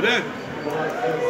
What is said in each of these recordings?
Good day.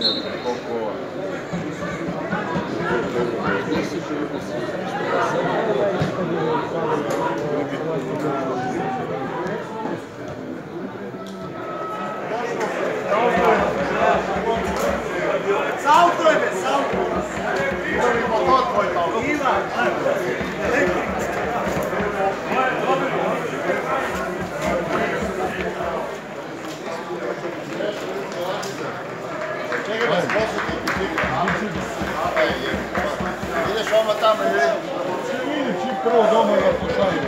Dari. doma tamo je. Čim prvo doma ga pošalju.